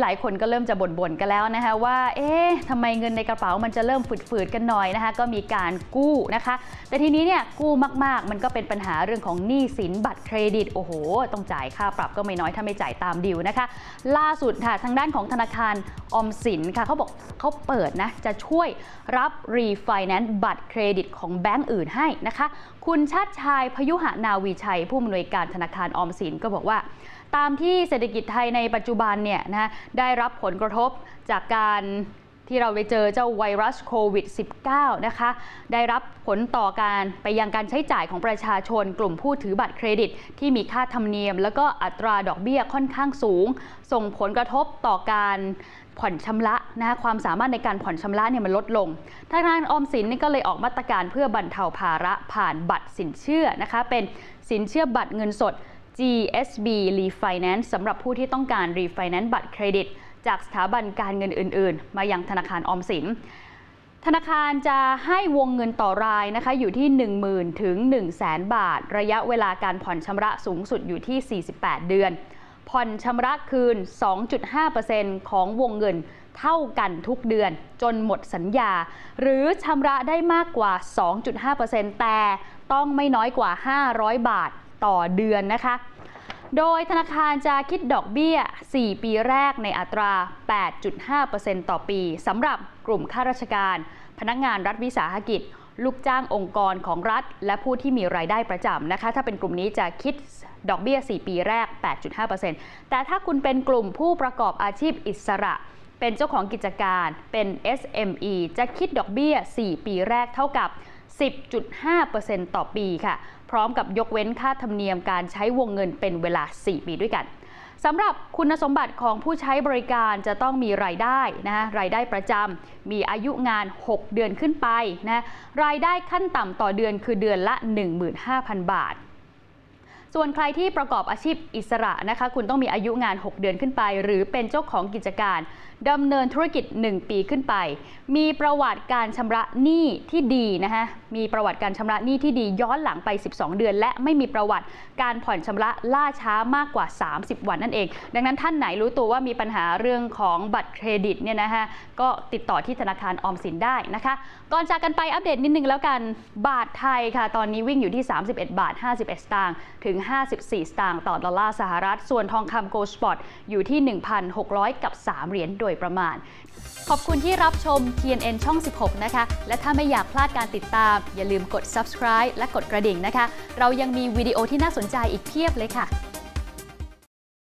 หลายคนก็เริ่มจะบ่นๆกันแล้วนะคะว่า เอ๊ะทำไมเงินในกระเป๋ามันจะเริ่มฝืดๆกันหน่อยนะคะ ก็มีการกู้นะคะ แต่ทีนี้เนี่ยกู้มากๆ มันก็เป็นปัญหาเรื่องของหนี้สินบัตรเครดิต โอ้โห ต้องจ่ายค่าปรับก็ไม่น้อยถ้าไม่จ่ายตาม due นะคะ ล่าสุดค่ะ ทางด้านของธนาคารออมสินค่ะเขาบอกเขาเปิดนะ จะช่วยรับรีไฟแนนซ์บัตรเครดิตของแบงก์อื่นให้นะคะ คุณชาติชายพยุหนาวีชัย ผู้อำนวยการธนาคารออมสินก็บอกว่า ตามที่เศรษฐกิจไทยในปัจจุบันเนี่ยนะได้รับผลกระทบจากการที่เราไปเจอเจ้าไวรัสโควิด -19 นะคะ ได้รับผลต่อการไปยังการใช้จ่ายของประชาชนกลุ่มผู้ถือบัตรเครดิต ที่มีค่าธรรมเนียม แล้วก็อัตราดอกเบี้ยค่อนข้างสูง ส่งผลกระทบต่อการผ่อนชำระนะคะความสามารถในการผ่อนชำระเนี่ยมันลดลงทางด้านออมสินนี่ก็เลยออกมาตรการเพื่อบรรเทาภาระผ่านบัตรสินเชื่อนะคะ เป็นสินเชื่อบัตรเงินสด GSB Refinance สำหรับผู้ที่ต้องการ Refinance บัตรเครดิต จากสถาบันการเงินอื่น ๆ มายังธนาคารออมสิน ธนาคารจะให้วงเงินต่อรายนะคะอยู่ที่ 10,000 ถึง 100,000 บาท ระยะเวลาการผ่อนชำระสูงสุดอยู่ที่ 48 เดือน ผ่อนชำระคืน 2.5%ของวงเงินเท่ากันทุกเดือนจนหมดสัญญา หรือชำระได้มากกว่า 2.5%แต่ต้องไม่น้อยกว่า 500 บาทต่อเดือนนะคะ โดยธนาคารจะคิดดอกเบี้ย 4 ปีแรกในอัตรา 8.5%ต่อปีสำหรับกลุ่มข้าราชการ พนักงานรัฐวิสาหกิจ ลูกจ้างองค์กรของรัฐ และผู้ที่มีรายได้ประจำนะคะ ถ้าเป็นกลุ่มนี้จะคิดดอกเบี้ย 4 ปีแรก 8.5%แต่ถ้าคุณเป็นกลุ่มผู้ประกอบอาชีพอิสระ เป็นเจ้าของกิจการเป็น SME จะคิดดอกเบี้ย 4 ปีแรกเท่ากับ 10.5%ต่อปีค่ะ พร้อมกับยกเว้นค่าธรรมเนียมการใช้วงเงินเป็นเวลา 4 ปีด้วยกันสำหรับคุณสมบัติของผู้ใช้บริการจะต้องมีรายได้นะรายได้ประจำมีอายุงาน 6 เดือนขึ้นไปนะรายได้ขั้นต่ำต่อเดือนคือเดือนละ 15,000 บาท ส่วนใครที่ประกอบอาชีพอิสระนะคะ คุณต้องมีอายุงาน 6 เดือนขึ้นไป หรือเป็นเจ้าของกิจการดำเนินธุรกิจ 1 ปีขึ้นไป มีประวัติการชำระหนี้ที่ดีนะคะมีประวัติการชำระหนี้ที่ดีย้อนหลังไป 12 เดือน และไม่มีประวัติการผ่อนชำระล่าช้ามากกว่า 30 วันนั่นเอง ดังนั้นท่านไหนรู้ตัวว่ามีปัญหาเรื่องของบัตรเครดิตเนี่ยนะคะก็ติดต่อที่ธนาคารออมสินได้นะคะ ก่อนจากกันไปอัปเดตนิดนึงแล้วกันบาทไทยค่ะ ตอนนี้วิ่งอยู่ที่ 31 บาท 51 สตางค์ถึง54 สตางค์ต่อดอลลาร์สหรัฐ ส่วนทองคำ gold spotอยู่ที่ 1,600 กับ 3 เหรียญโดยประมาณ ขอบคุณที่รับชม TNN ช่อง 16 นะคะ และถ้าไม่อยากพลาดการติดตาม อย่าลืมกด subscribe และกดกระดิ่งนะคะ เรายังมีวิดีโอที่น่าสนใจอีกเพียบเลยค่ะ